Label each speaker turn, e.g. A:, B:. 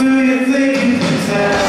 A: do you think you can tell?